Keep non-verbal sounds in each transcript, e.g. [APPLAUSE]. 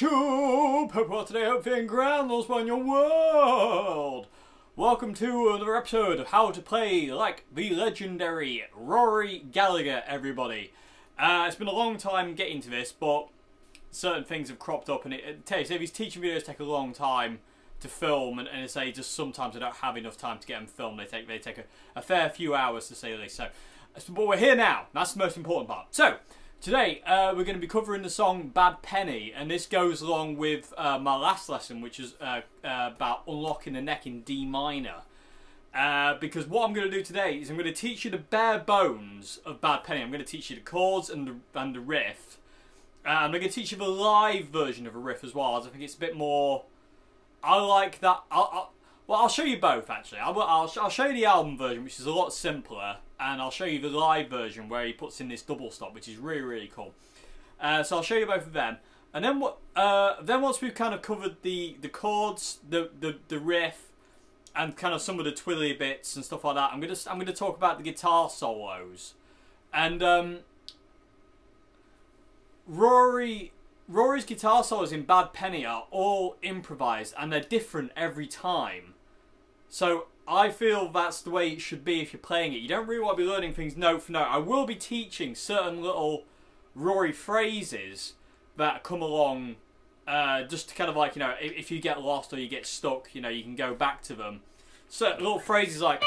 Welcome to the Tube. Hope today, hope grand, lost your world. Welcome to another episode of How to Play Like the Legendary Rory Gallagher, everybody. Uh, it's been a long time getting to this, but certain things have cropped up, and it, it takes, if these teaching videos take a long time to film, and, and say just sometimes I don't have enough time to get them filmed, they take, they take a, a fair few hours to say the least. So, but we're here now, that's the most important part. So, Today, uh, we're going to be covering the song Bad Penny, and this goes along with uh, my last lesson, which is uh, uh about unlocking the neck in D minor. Uh, because what I'm going to do today is I'm going to teach you the bare bones of Bad Penny. I'm going to teach you the chords and the, and the riff. Uh, I'm going to teach you the live version of a riff as well, as I think it's a bit more... I like that... I'll, I'll, well, I'll show you both, actually. I'll, I'll, I'll show you the album version, which is a lot simpler and I'll show you the live version where he puts in this double stop, which is really really cool. Uh, so I'll show you both of them, and then what? Uh, then once we've kind of covered the the chords, the the the riff, and kind of some of the twilly bits and stuff like that, I'm gonna I'm gonna talk about the guitar solos, and um, Rory. Rory's guitar solos in Bad Penny are all improvised and they're different every time. So I feel that's the way it should be if you're playing it. You don't really want to be learning things note for note. I will be teaching certain little Rory phrases that come along uh, just to kind of like, you know, if, if, you get lost or you get stuck, you know, you can go back to them. Certain little phrases like,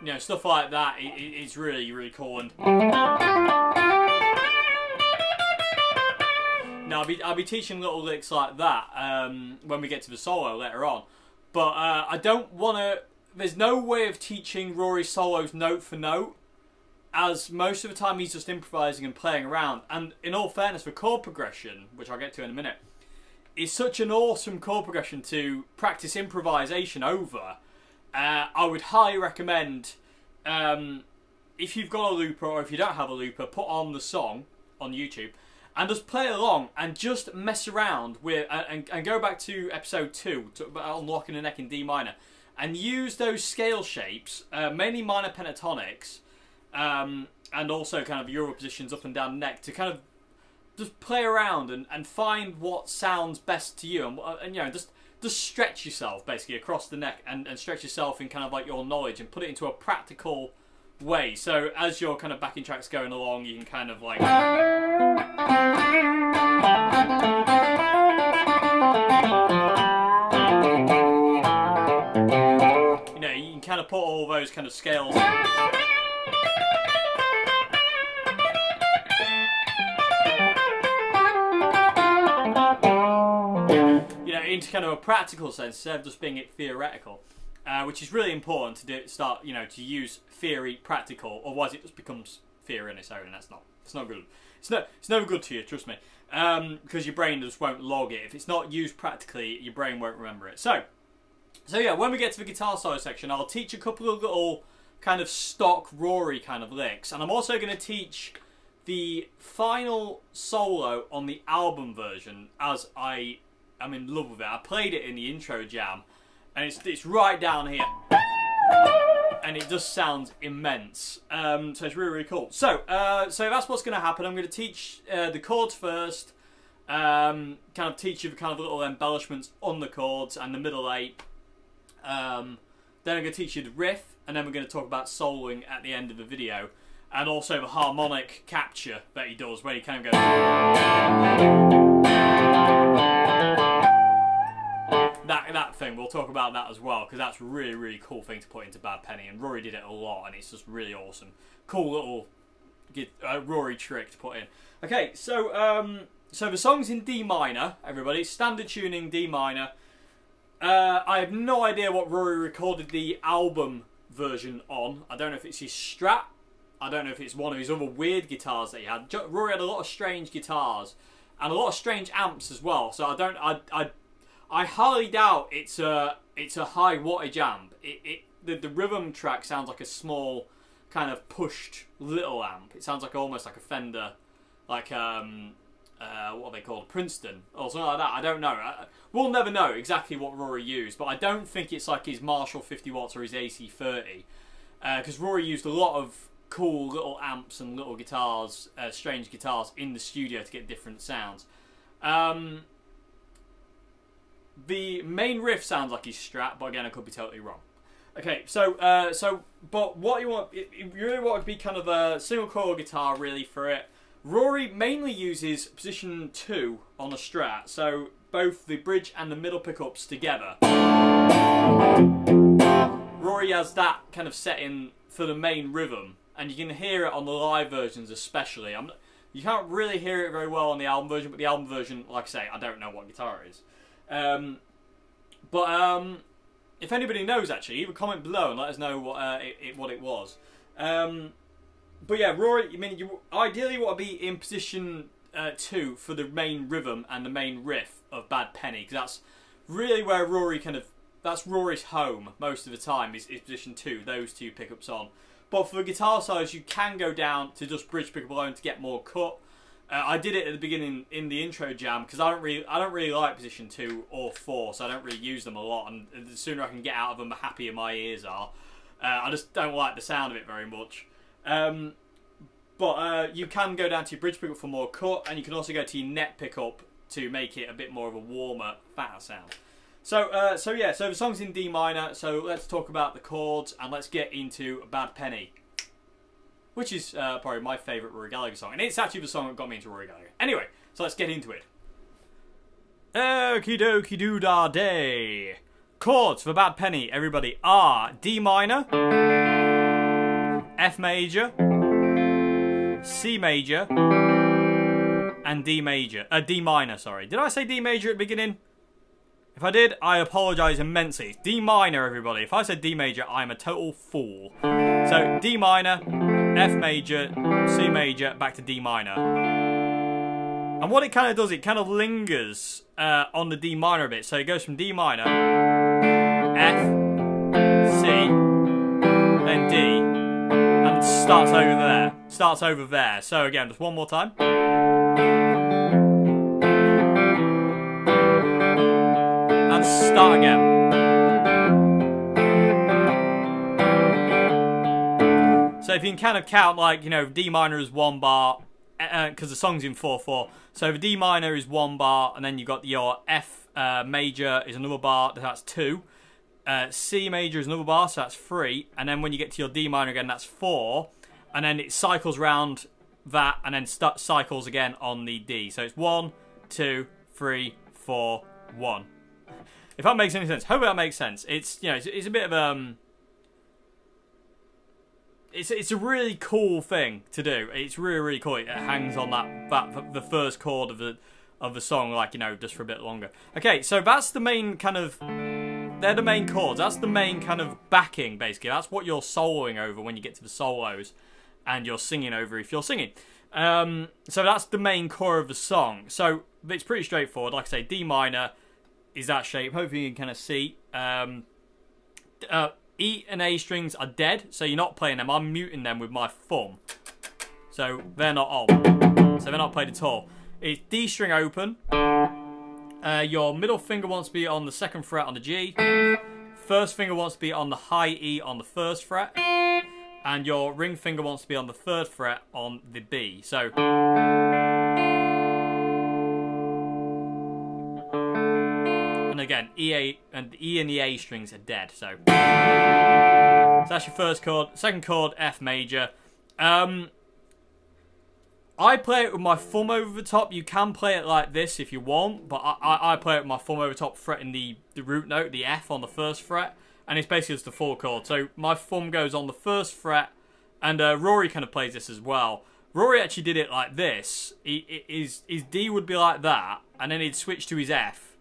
you know, stuff like that. It, it's really, really cool. And now I'll be I'll be teaching little licks like that um, when we get to the solo later on, but uh, I don't want to. There's no way of teaching Rory solos note for note, as most of the time he's just improvising and playing around. And in all fairness, the chord progression, which I'll get to in a minute, is such an awesome chord progression to practice improvisation over. Uh, I would highly recommend um, if you've got a looper or if you don't have a looper, put on the song on YouTube and just play along and just mess around with and, and go back to episode two to, about unlocking the neck in D minor and use those scale shapes, uh, mainly minor pentatonics, um, and also kind of euro positions up and down the neck to kind of just play around and, and find what sounds best to you and, and you know just just stretch yourself basically across the neck and, and stretch yourself in kind of like your knowledge and put it into a practical way. So as your kind of backing tracks going along, you can kind of like. You know, you can kind of put all those kind of scales. You know, into kind of a practical sense instead of just being it theoretical. Uh, which is really important to do, start, you know, to use theory practical. Otherwise, it just becomes theory on its own, and that's not, it's not good. It's no, it's no good to you, trust me, um, because your brain just won't log it. If it's not used practically, your brain won't remember it. So, so yeah, when we get to the guitar solo section, I'll teach a couple of little kind of stock Rory kind of licks, and I'm also going to teach the final solo on the album version as I am in love with it. I played it in the intro jam and it's it's right down here, and it just sounds immense. Um, so it's really really cool. So uh, so that's what's going to happen. I'm going to teach uh, the chords first, um, kind of teach you the kind of little embellishments on the chords and the middle eight. Um, then I'm going to teach you the riff, and then we're going to talk about soloing at the end of the video, and also the harmonic capture that he does, where he kind of goes thing we'll talk about that as well because that's a really really cool thing to put into Bad Penny and Rory did it a lot and it's just really awesome. Cool little uh, Rory trick to put in. Okay, so um, so the song's in D minor, everybody. Standard tuning D minor. Uh, I have no idea what Rory recorded the album version on. I don't know if it's his Strat. I don't know if it's one of his other weird guitars that he had. Rory had a lot of strange guitars and a lot of strange amps as well. So I don't. I I I highly doubt it's a it's a high wattage amp. It, it the, the rhythm track sounds like a small kind of pushed little amp. It sounds like almost like a Fender, like um, uh, what are they called, Princeton or something like that. I don't know. I, we'll never know exactly what Rory used, but I don't think it's like his Marshall 50 watts or his AC 30, because uh, Rory used a lot of cool little amps and little guitars, uh, strange guitars in the studio to get different sounds. Um, the main riff sounds like he's Strat, but again, I could be totally wrong. Okay, so uh, so but what you want, you really want to be kind of a single coil guitar really for it. Rory mainly uses position two on a Strat, so both the bridge and the middle pickups together. Rory has that kind of setting for the main rhythm, and you can hear it on the live versions especially. I'm, you can't really hear it very well on the album version, but the album version, like I say, I don't know what guitar it is. Um, but um, if anybody knows, actually, either comment below and let us know what uh, it, it, what it was. Um, but yeah, Rory, I mean, you ideally want to be in position uh, two for the main rhythm and the main riff of Bad Penny, because that's really where Rory kind of that's Rory's home most of the time is, is position two, those two pickups on. But for the guitar size, you can go down to just bridge pickup alone to get more cut. Uh, I did it at the beginning in the intro jam because I don't really, I don't really like position two or four, so I don't really use them a lot. And the sooner I can get out of them, the happier my ears are. Uh, I just don't like the sound of it very much. Um, but uh, you can go down to your bridge pickup for more cut, and you can also go to your neck pickup to make it a bit more of a warmer, fatter sound. So, uh, so yeah, so the song's in D minor, so let's talk about the chords and let's get into Bad Penny. Which is uh, probably my favourite Rory Gallagher song, and it's actually the song that got me into Rory Gallagher. Anyway, so let's get into it. Okie dokie doo da day. Chords for Bad Penny, everybody, are D minor, F major, C major, and D major. Uh, D minor, sorry. Did I say D major at the beginning? If I did, I apologise immensely. D minor, everybody. If I said D major, I'm a total fool. So, D minor, F major, C major, back to D minor. And what it kind of does, it kind of lingers uh, on the D minor a bit. So it goes from D minor, F, C, then D, and starts over there. Starts over there. So again, just one more time. And start again. So if you can kind of count like, you know, D minor is one bar, because uh, the song's in 4-4. So the D minor is one bar, and then you've got your F uh, major is another bar, that's two. Uh, C major is another bar, so that's three. And then when you get to your D minor again, that's four. And then it cycles round that, and then cycles again on the D. So it's one, two, three, four, one. If that makes any sense. Hopefully that makes sense. It's, you know, it's, it's a bit of, um... It's, it's a really cool thing to do. It's really, really cool. It hangs on that, that the first chord of the of the song, like, you know, just for a bit longer. Okay, so that's the main kind of... They're the main chords. That's the main kind of backing, basically. That's what you're soloing over when you get to the solos. And you're singing over if you're singing. Um, so that's the main core of the song. So it's pretty straightforward. Like I say, D minor, is that shape. Hopefully you can kind of see. Um, uh, E and A strings are dead, so you're not playing them. I'm muting them with my thumb. So they're not on. So they're not played at all. It's D string open. Uh, your middle finger wants to be on the second fret on the G. First finger wants to be on the high E on the first fret. And your ring finger wants to be on the third fret on the B. So... EA and E and the A strings are dead. So, so that's your first chord. Second chord, F major. Um, I play it with my thumb over the top. You can play it like this if you want, but I, I, I play it with my thumb over the top, fretting the, the root note, the F on the first fret, and it's basically just the four chord. So my thumb goes on the first fret, and uh, Rory kind of plays this as well. Rory actually did it like this. He, his, his D would be like that, and then he'd switch to his F,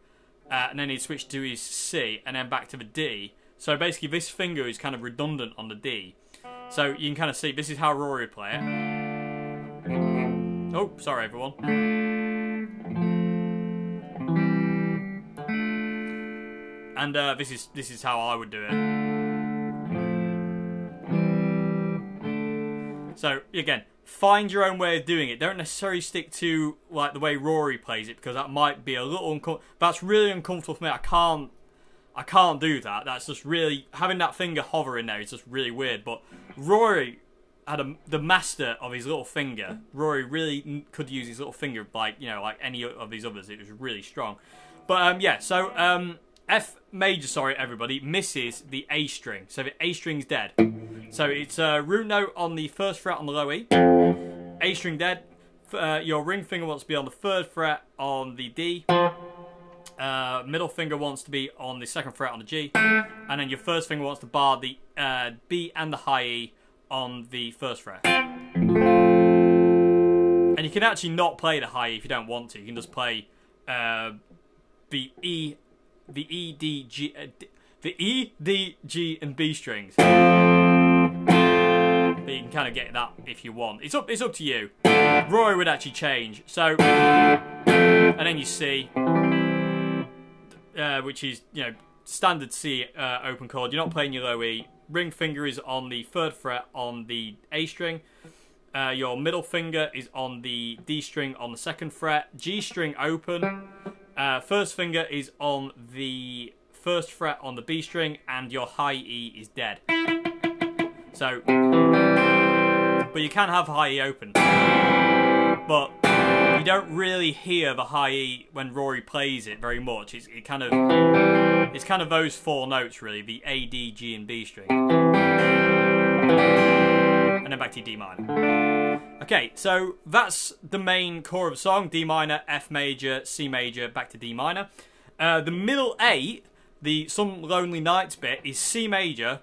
uh, and then he'd switch to his C, and then back to the D. So basically, this finger is kind of redundant on the D. So you can kind of see this is how Rory would play it. Oh, sorry everyone. And uh, this is this is how I would do it. So again, find your own way of doing it. Don't necessarily stick to like the way Rory plays it because that might be a little uncomfortable. That's really uncomfortable for me. I can't, I can't do that. That's just really having that finger hover in there is just really weird. But Rory had a, the master of his little finger. Rory really could use his little finger like you know like any of these others. It was really strong. But um, yeah, so um, F major, sorry everybody, misses the A string. So the A string's dead. So it's a root note on the first fret on the low E. A string dead. Uh, your ring finger wants to be on the third fret on the D. Uh, middle finger wants to be on the second fret on the G, and then your first finger wants to bar the uh, B and the high E on the first fret. And you can actually not play the high E if you don't want to. You can just play uh, the E, the E, D, G, uh, D- the E, D, G, and B strings. But you can kind of get that if you want. It's up, it's up to you. Rory would actually change. So, and then you C uh, which is you know standard C uh, open chord. You're not playing your low E. Ring finger is on the third fret on the A string. Uh, your middle finger is on the D string on the second fret. G string open. Uh, first finger is on the first fret on the B string, and your high E is dead. So, but you can have high E open, but you don't really hear the high E when Rory plays it very much. It's it kind of it's kind of those four notes really: the A, D, G, and B string, and then back to D minor. Okay, so that's the main core of the song: D minor, F major, C major, back to D minor. Uh, the middle eight, the Some Lonely Nights bit, is C major,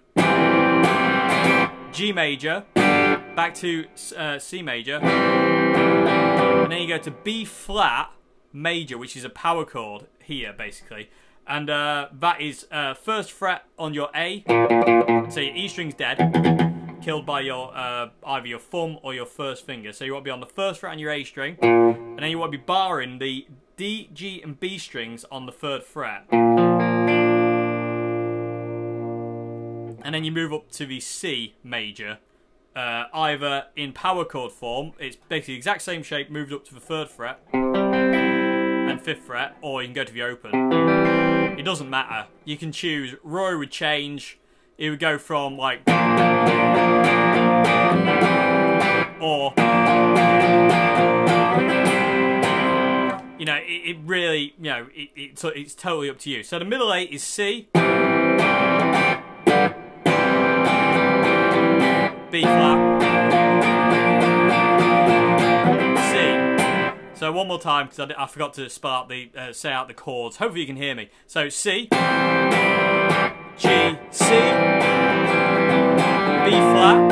G major, back to uh, C major, and then you go to B flat major, which is a power chord here, basically. And uh, that is uh, first fret on your A. So your E string's dead, killed by your uh, either your thumb or your first finger. So you want to be on the first fret on your A string, and then you want to be barring the D, G, and B strings on the third fret. And then you move up to the C major, uh, either in power chord form, it's basically the exact same shape, moved up to the third fret and fifth fret, or you can go to the open. It doesn't matter. You can choose. Rory would change. It would go from like or you know it, it really you know it, it's totally up to you. So the middle eight is C. B flat, C. So one more time because I, I forgot to spell the uh, say out the chords. Hopefully you can hear me. So C, G, C, B flat,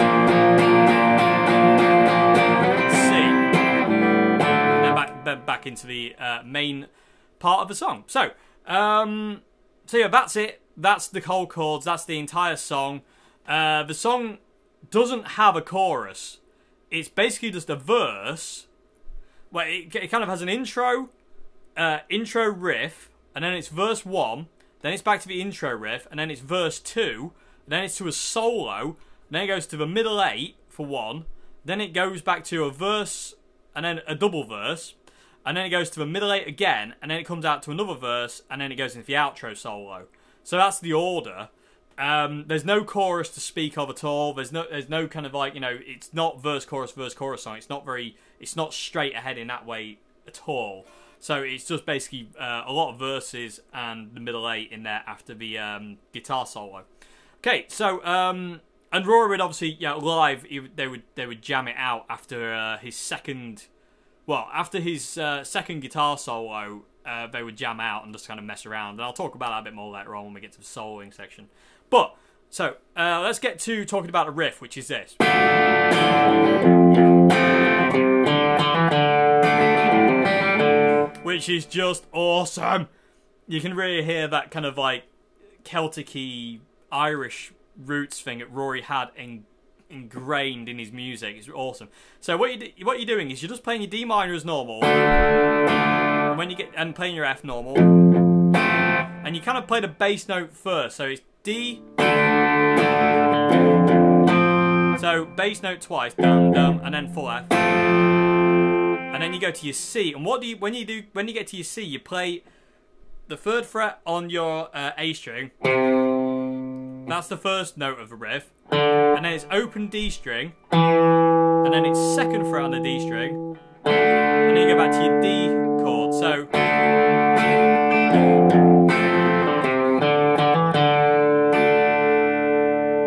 C. And then back then back into the uh, main part of the song. So um, so yeah, that's it. That's the whole chords. That's the entire song. Uh, the song doesn't have a chorus. It's basically just a verse. Well, it, it kind of has an intro, uh, intro riff, and then it's verse one. Then it's back to the intro riff, and then it's verse two. Then it's to a solo. Then it goes to the middle eight for one. Then it goes back to a verse, and then a double verse. And then it goes to the middle eight again, and then it comes out to another verse, and then it goes into the outro solo. So that's the order. Um, there's no chorus to speak of at all. There's no, there's no kind of like you know, it's not verse chorus verse chorus song. It's not very, it's not straight ahead in that way at all. So it's just basically uh, a lot of verses and the middle eight in there after the um, guitar solo. Okay, so um, and Rory would obviously, yeah, live he, they would they would jam it out after uh, his second, well, after his uh, second guitar solo. Uh, they would jam out and just kind of mess around, and I'll talk about that a bit more later on when we get to the soloing section. But so uh, let's get to talking about the riff, which is this. Which is just awesome. You can really hear that kind of like Celtic Irish roots thing that Rory had in, ingrained in his music. It's awesome. So what you what you're doing is you're just playing your D minor as normal, and when you get and playing your F normal, and you kind of play the bass note first. So it's D. So bass note twice, dum dum, and then full F. And then you go to your C. And what do you when you do when you get to your C, you play the third fret on your uh, A string, That's the first note of the riff. And then it's open D string. And then it's second fret on the D string. And then you go back to your D chord. So.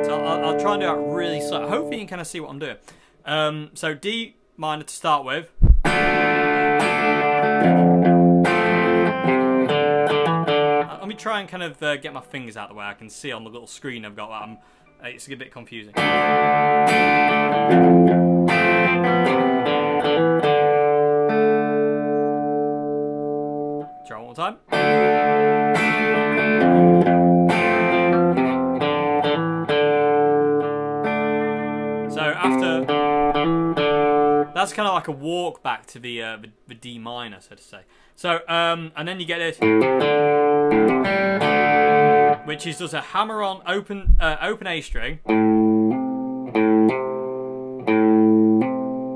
So I'll, I'll try and do that really slow. Hopefully you can kind of see what I'm doing. Um, so D minor to start with. Try and kind of uh, get my fingers out of the way. I can see on the little screen I've got that. I'm, uh, it's a bit confusing. Try one more time. That's kind of like a walk back to the, uh, the the D minor, so to say. So um, and then you get this, which is just a hammer on open uh, open A string,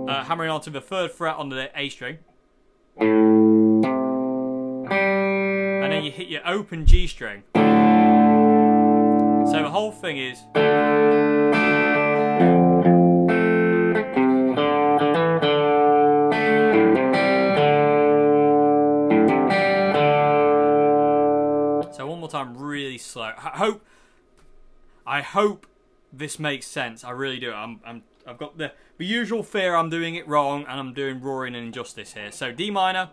uh, hammering onto the third fret on the A string, and then you hit your open G string. So the whole thing is. Time, really slow. I hope, I hope this makes sense. I really do. I'm, I'm, I've got the the usual fear I'm doing it wrong and I'm doing roaring injustice here. So D minor.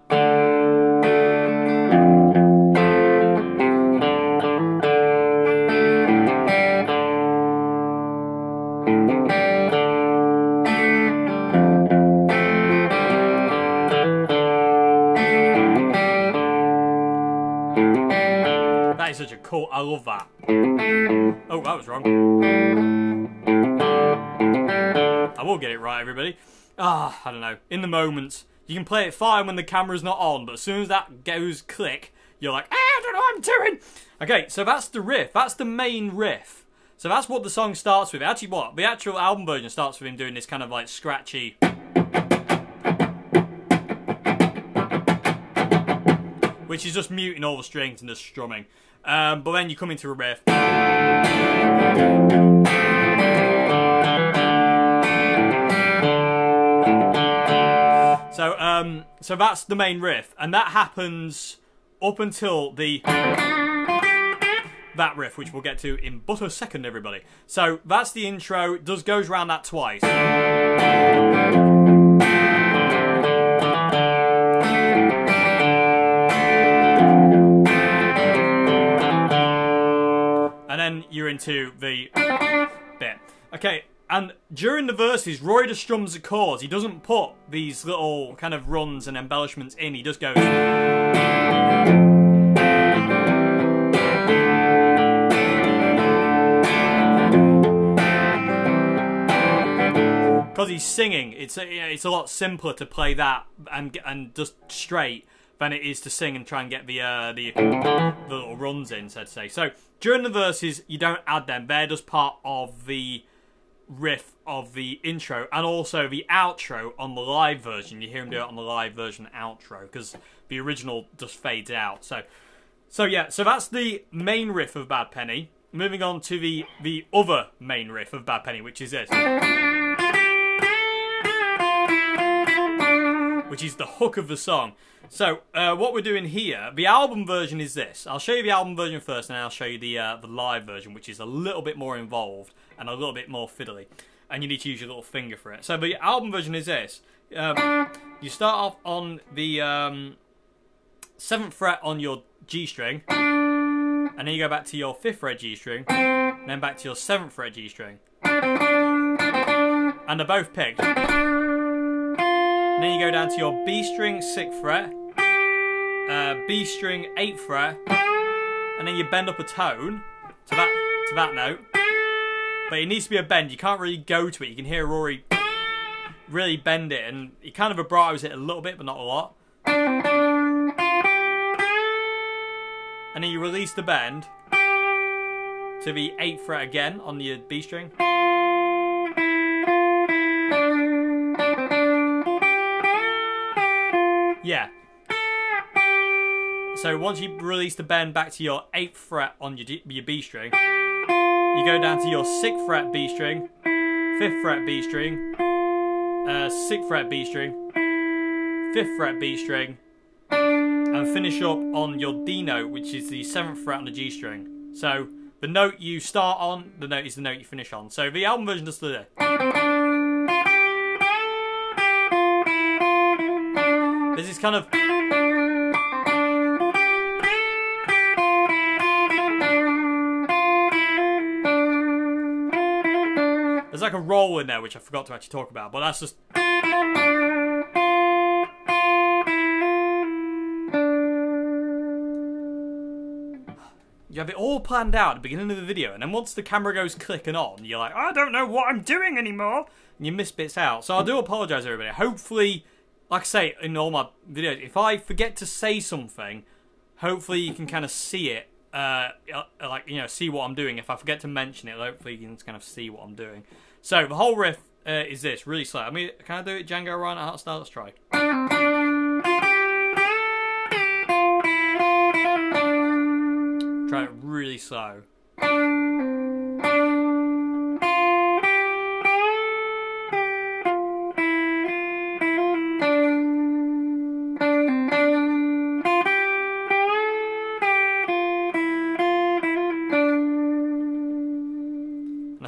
Cool. I love that. Oh, that was wrong. I will get it right, everybody. Ah, I don't know. In the moment, you can play it fine when the camera's not on, but as soon as that goes click, you're like, ah, I don't know what I'm doing. Okay, so that's the riff. That's the main riff. So that's what the song starts with. Actually, what the actual album version starts with him doing this kind of like scratchy. Which is just muting all the strings and just strumming. Um, but then you come into a riff. So, um, so that's the main riff, and that happens up until the that riff, which we'll get to in but a second, everybody. So that's the intro. Does goes around that twice. You're into the bit. Okay, and during the verses, Rory just strums the chords. He doesn't put these little kind of runs and embellishments in. He just goes. Because he's singing, it's a, it's a lot simpler to play that and and just straight than it is to sing and try and get the uh, the, the little runs in, so to say. So during the verses, you don't add them; they're just part of the riff of the intro and also the outro on the live version. You hear him do it on the live version outro because the original just fades out. So, so yeah, so that's the main riff of Bad Penny. Moving on to the the other main riff of Bad Penny, which is this. Which is the hook of the song. So, uh, what we're doing here, the album version is this. I'll show you the album version first, and I'll show you the uh, the live version, which is a little bit more involved and a little bit more fiddly. And you need to use your little finger for it. So, the album version is this. Um, you start off on the um, 7th fret on your G string, and then you go back to your 5th fret G string, then back to your 7th fret G string. And they're both picked. And then you go down to your B string 6th fret, uh, B string 8th fret, and then you bend up a tone to that to that note. But it needs to be a bend. You can't really go to it. You can hear Rory really bend it, and he kind of vibratos it a little bit, but not a lot. And then you release the bend to the 8th fret again on your B string. Yeah. So once you release the bend back to your 8th fret on your, D, your B string, you go down to your 6th fret B string, 5th fret B string, uh, 6th fret B string, 5th fret B string, and finish up on your D note, which is the 7th fret on the G string. So the note you start on, the note is the note you finish on. So the album version does this. This kind of There's like a roll in there which I forgot to actually talk about, but that's just You have it all planned out at the beginning of the video, and then once the camera goes clicking on, you're like, I don't know what I'm doing anymore, and you miss bits out. So I do apologise, everybody. Hopefully, like I say in all my videos, if I forget to say something, hopefully you can kind of see it, uh, like you know, see what I'm doing. If I forget to mention it, hopefully you can kind of see what I'm doing. So the whole riff uh, is this, really slow. I mean, can I do it Django Reinhardt style? Let's try. Try it really slow.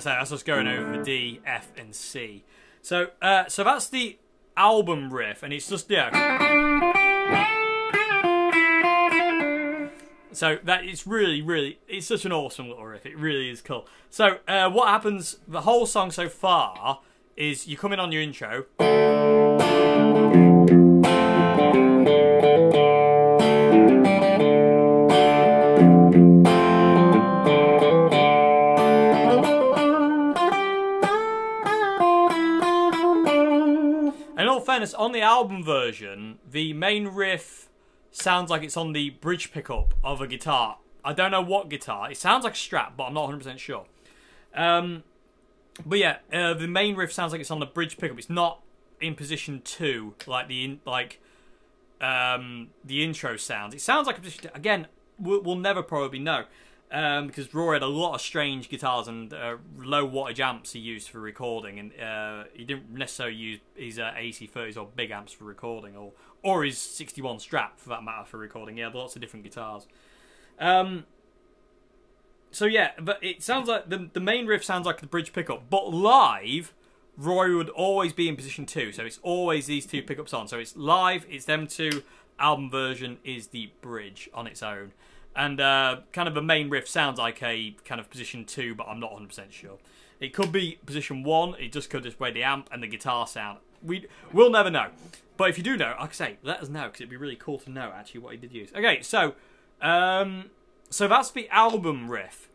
Say that's just going over the D, F, and C. So, uh, so that's the album riff, and it's just yeah. So that it's really, really, it's such an awesome little riff. It really is cool. So uh, what happens? The whole song so far is you come in on your intro. Fairness, on the album version, the main riff sounds like it's on the bridge pickup of a guitar. I don't know what guitar. It sounds like a Strat, but I'm not 100% sure. Um, but yeah, uh, the main riff sounds like it's on the bridge pickup. It's not in position two, like the in, like um, the intro sounds. It sounds like a position. Two. Again, we'll, we'll never probably know um, because Rory had a lot of strange guitars and uh, low wattage amps he used for recording, and uh, he didn't necessarily use his uh, AC30s or big amps for recording, or or his 61 Strat for that matter for recording. He had lots of different guitars. Um, so yeah, but it sounds like the the main riff sounds like the bridge pickup, but live. Rory would always be in position two, so it's always these two pickups on. So it's live, it's them two. Album version is the bridge on its own. And uh, kind of the main riff sounds like a kind of position two, but I'm not 100% sure. It could be position one, it just could just way the amp and the guitar sound. We, we'll never know. But if you do know, like I say, let us know, because it'd be really cool to know actually what he did use. Okay, so, um, so that's the album riff.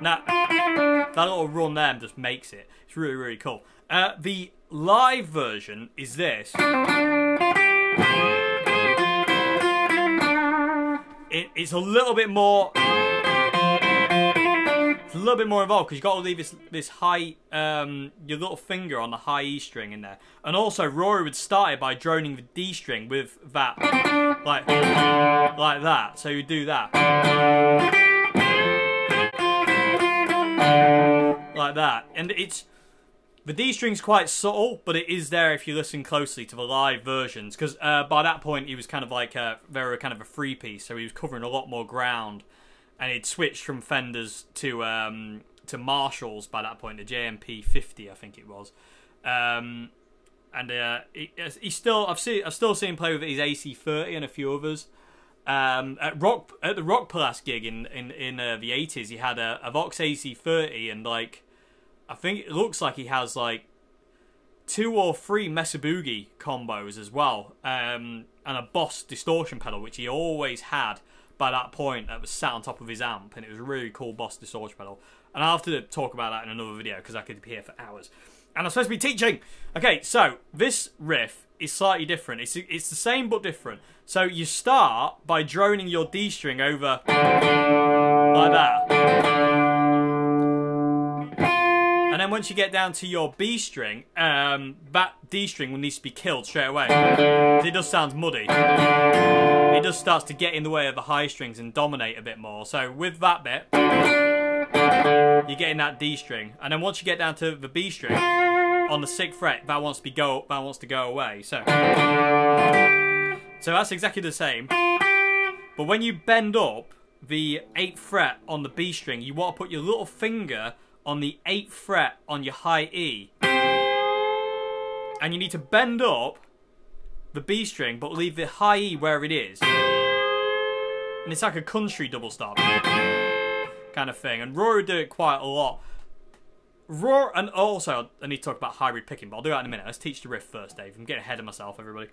Now, that little run there just makes it. It's really, really cool. Uh, the live version is this. It, it's a little bit more. It's a little bit more involved because you've got to leave this this high, um, your little finger on the high E string in there, and also Rory would start it by droning the D string with that, like, like that. So you do that, like that, and it's the D string's quite subtle, but it is there if you listen closely to the live versions. Because uh, by that point, he was kind of like a very kind of a free piece, so he was covering a lot more ground, and he'd switched from Fenders to um, to Marshalls by that point, the JMP 50, I think it was. Um, and uh, he, he's still I've seen I've still seen him play with his AC30 and a few others. Um, at rock at the Rockpalast gig in in in uh, the 80s, he had a, a Vox AC30 and like I think it looks like he has like two or three Mesa Boogie combos as well, um, and a Boss distortion pedal, which he always had by that point that was sat on top of his amp, and it was a really cool Boss distortion pedal. And I'll have to talk about that in another video because I could be here for hours. And I'm supposed to be teaching. Okay, so this riff is slightly different. It's it's the same but different. So you start by droning your D string over like that. And then once you get down to your B string, um, that D string will need to be killed straight away. It does sound muddy. It just starts to get in the way of the high strings and dominate a bit more. So with that bit, you're getting that D string, and then once you get down to the B string on the sixth fret, that wants to be go that wants to go away. So so that's exactly the same. But when you bend up the eighth fret on the B string, you want to put your little finger on the eighth fret on your high E, and you need to bend up the B string, but leave the high E where it is. And it's like a country double stop kind of thing. And Rory do it quite a lot. Roar, and also, I need to talk about hybrid picking, but I'll do that in a minute. Let's teach the riff first, Dave. I'm getting ahead of myself, everybody.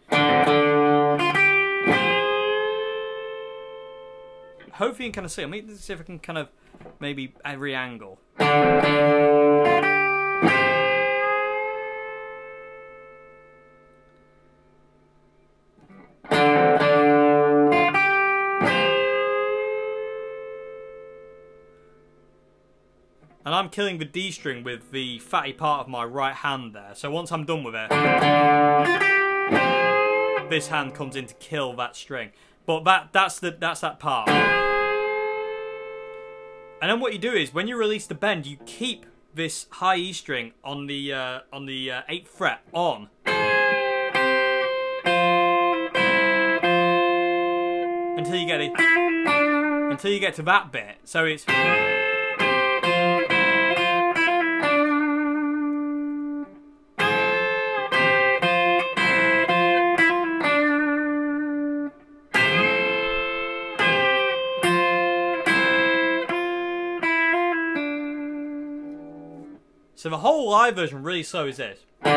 Hopefully you can kind of see. Let me see if I can kind of maybe uh, every angle. And I'm killing the D string with the fatty part of my right hand there. So once I'm done with it, this hand comes in to kill that string. But that that's the that's that part. And then what you do is when you release the bend, you keep this high E string on the uh, on the uh, eighth fret on. Until you get it until you get to that bit. So it's the whole live version really slow as this. One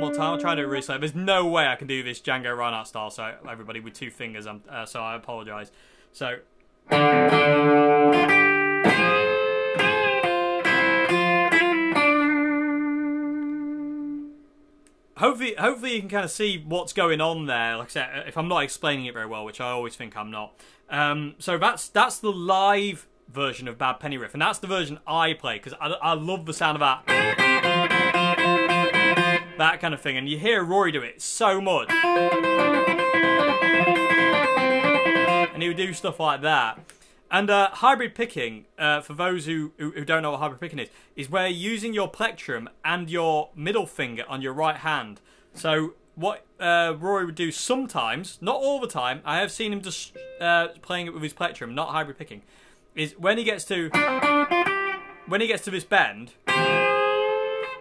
more time, I'll try to do it really slow. There's no way I can do this Django Reinhardt style, so everybody with two fingers, um, uh, so I apologise. So... hopefully, hopefully you can kind of see what's going on there. Like I said, if I'm not explaining it very well, which I always think I'm not. Um, so that's that's the live version of Bad Penny Riff, and that's the version I play because I, I love the sound of that, that kind of thing. And you hear Rory do it so much, and he would do stuff like that. And uh, hybrid picking, uh, for those who, who, who don't know what hybrid picking is, is where using your plectrum and your middle finger on your right hand. So what uh, Rory would do sometimes, not all the time, I have seen him just uh, playing it with his plectrum, not hybrid picking, is when he gets to when he gets to this bend,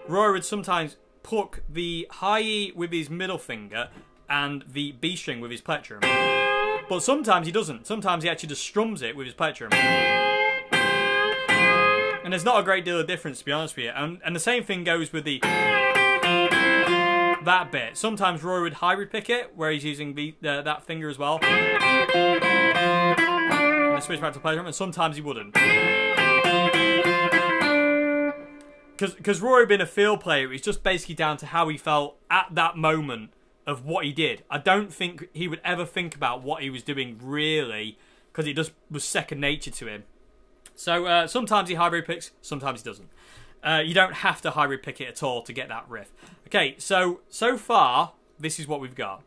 Rory would sometimes pluck the high E with his middle finger and the B string with his plectrum. But sometimes he doesn't. Sometimes he actually just strums it with his plectrum. And there's not a great deal of difference, to be honest with you. And, and the same thing goes with the that bit. Sometimes Rory would hybrid pick it, where he's using the, that finger as well. And switch back to plectrum, and sometimes he wouldn't. Because Rory being a field player, it's just basically down to how he felt at that moment of what he did. I don't think he would ever think about what he was doing really, because it just was second nature to him. So uh, sometimes he hybrid picks, sometimes he doesn't. Uh, you don't have to hybrid pick it at all to get that riff. Okay, so so far this is what we've got.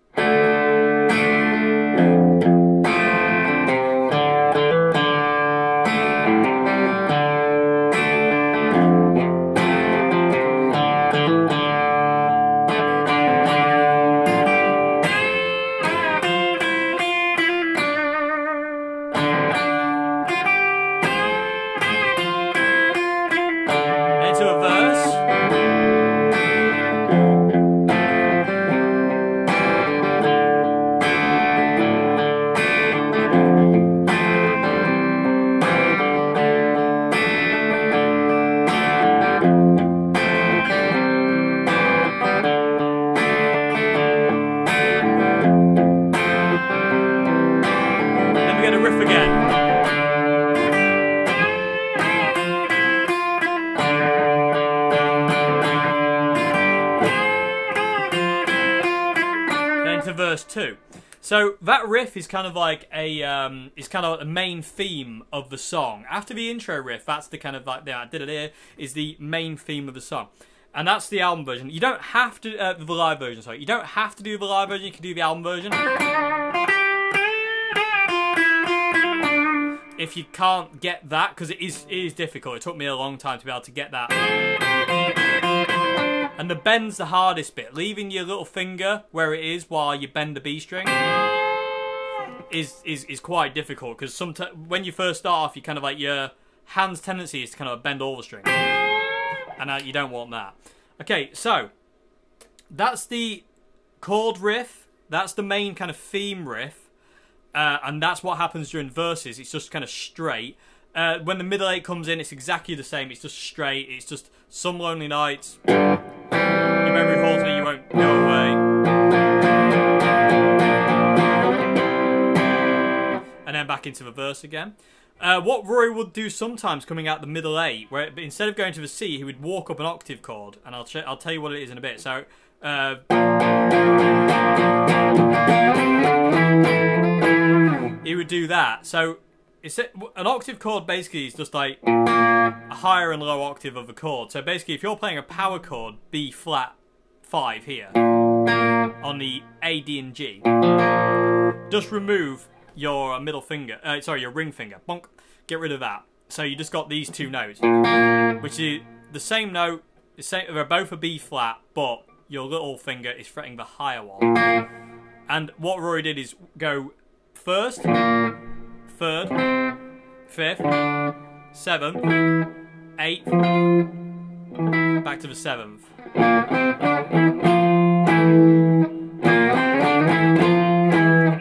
That riff is kind of like a um, is kind of a main theme of the song. After the intro riff, that's the kind of like the here is the main theme of the song. And that's the album version. You don't have to uh, the live version. Sorry, you don't have to do the live version. You can do the album version. If you can't get that, because it is it is difficult. It took me a long time to be able to get that. And the bend's the hardest bit. Leaving your little finger where it is while you bend the B string is is is quite difficult because sometimes when you first start off, you kind of like your hand's tendency is to kind of bend all the string, and uh, you don't want that. Okay, so that's the chord riff. That's the main kind of theme riff, uh, and that's what happens during verses. It's just kind of straight. Uh, when the middle eight comes in, it's exactly the same. It's just straight. It's just some lonely nights. Your memory holds me. Back into the verse again. Uh, what Rory would do sometimes coming out the middle eight, where instead of going to the C, he would walk up an octave chord, and I'll I'll tell you what it is in a bit. So, uh, he would do that. So, it's an octave chord basically is just like a higher and low octave of a chord. So basically, if you're playing a power chord, B flat five here on the A, D, and G, just remove your middle finger, uh, sorry, your ring finger. Bonk. Get rid of that. So you just got these two notes, which is the same note. The same, they're both a B flat, but your little finger is fretting the higher one. And what Rory did is go first, third, fifth, seventh, eighth, back to the seventh.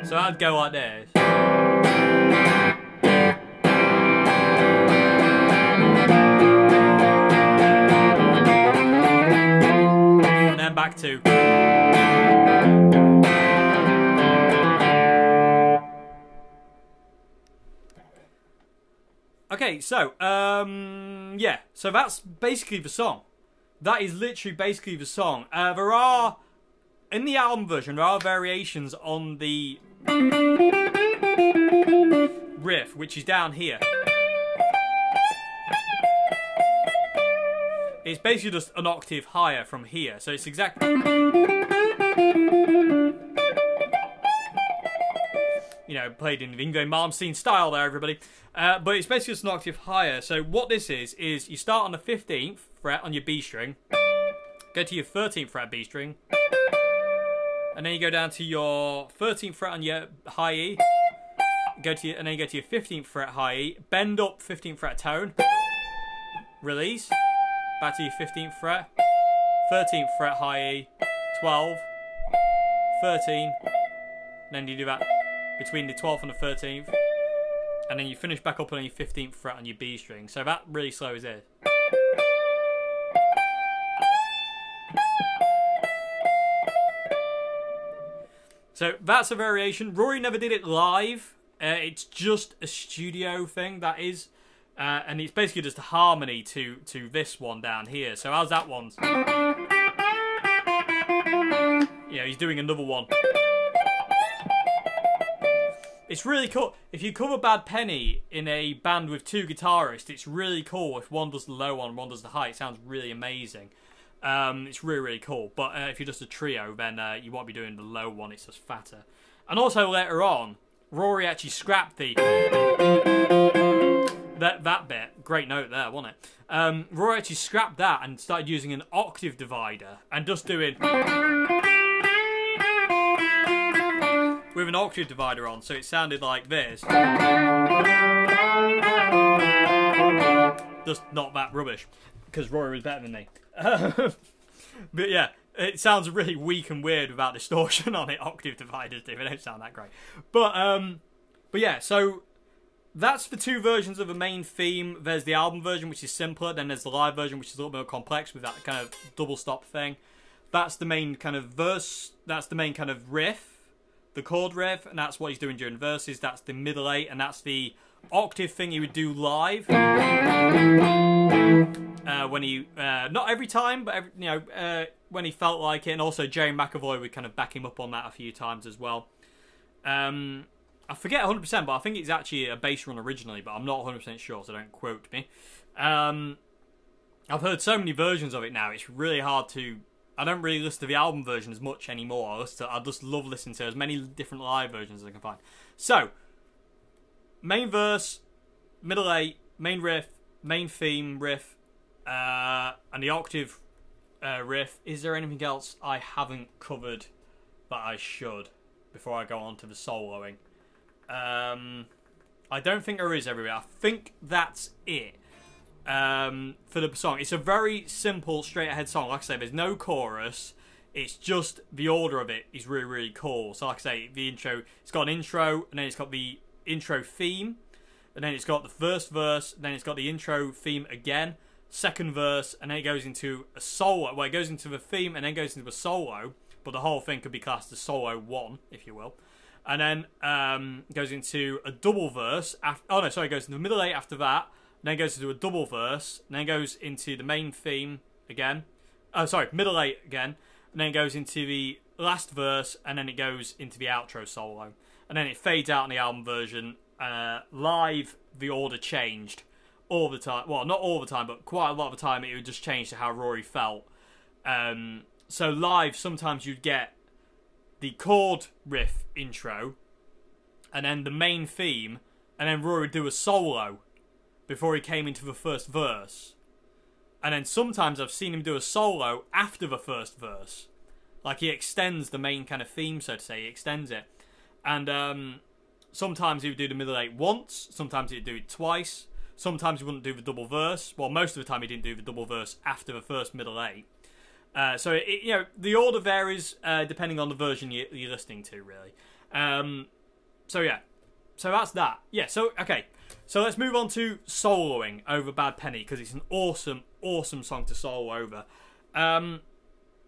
So I'd go like this. Okay, so um, yeah, so that's basically the song. That is literally basically the song. Uh, there are in the album version there are variations on the riff, which is down here. It's basically just an octave higher from here, so it's exactly. You know, played in the Yngwie Malmsteen style there, everybody. Uh, but it's basically just an octave higher. So what this is, is you start on the 15th fret on your B string, go to your 13th fret B string, and then you go down to your 13th fret on your high E, go to your, and then you go to your 15th fret high E, bend up 15th fret tone, release, back to your 15th fret, 13th fret high E, 12, 13, then you do that between the 12th and the 13th, and then you finish back up on your 15th fret on your B string. So that really slows it. So that's a variation. Rory never did it live. Uh, it's just a studio thing. That is, uh, and it's basically just a harmony to to this one down here. So how's that one? Yeah, he's doing another one. It's really cool. If you cover Bad Penny in a band with two guitarists, it's really cool. If one does the low one, one does the high, it sounds really amazing. Um, it's really, really cool. But uh, if you're just a trio, then uh, you won't be doing the low one, it's just fatter. And also later on, Rory actually scrapped the... That, that bit, great note there, wasn't it? Um, Rory actually scrapped that and started using an octave divider and just doing... with an octave divider on, so it sounded like this. Just not that rubbish, because Rory was better than me. [LAUGHS] but yeah, it sounds really weak and weird without distortion [LAUGHS] on it. Octave dividers do, they don't sound that great. But um, but yeah, so that's the two versions of the main theme. There's the album version, which is simpler. Then there's the live version, which is a little more complex with that kind of double stop thing. That's the main kind of verse. That's the main kind of riff the chord riff, and that's what he's doing during verses. That's the middle eight, and that's the octave thing he would do live. Uh, when he, uh, not every time, but every, you know, uh, when he felt like it, and also Gerry McAvoy would kind of back him up on that a few times as well. Um, I forget 100%, but I think it's actually a bass run originally, but I'm not 100% sure, so don't quote me. Um, I've heard so many versions of it now. It's really hard to. I don't really listen to the album version as much anymore. I listen to, I just love listening to as many different live versions as I can find. So, main verse, middle eight, main riff, main theme riff, uh, and the octave uh, riff. Is there anything else I haven't covered that I should before I go on to the soloing? Um, I don't think there is everywhere. I think that's it um, for the song. It's a very simple, straight ahead song. Like I say, there's no chorus. It's just the order of it is really, really cool. So, like I say, the intro, it's got an intro, and then it's got the intro theme, and then it's got the first verse, then it's got the intro theme again, second verse, and then it goes into a solo. Well, it goes into the theme and then goes into a solo, but the whole thing could be classed as solo one, if you will. And then um, goes into a double verse. After, oh no, sorry, it goes into the middle eight after that then goes into a double verse, then goes into the main theme again. Oh, sorry, middle eight again, and then goes into the last verse, and then it goes into the outro solo, and then it fades out in the album version. Uh, live, the order changed all the time. Well, not all the time, but quite a lot of the time, it would just change to how Rory felt. Um, so live, sometimes you'd get the chord riff intro, and then the main theme, and then Rory would do a solo before he came into the first verse. And then sometimes I've seen him do a solo after the first verse. Like he extends the main kind of theme, so to say, he extends it. And um, sometimes he would do the middle eight once, sometimes he'd do it twice, sometimes he wouldn't do the double verse. Well, most of the time he didn't do the double verse after the first middle eight. Uh, so it, you know the order varies uh, depending on the version you, are listening to, really. Um, so yeah, so that's that. Yeah. So okay. So let's move on to soloing over Bad Penny because it's an awesome, awesome song to solo over. Um,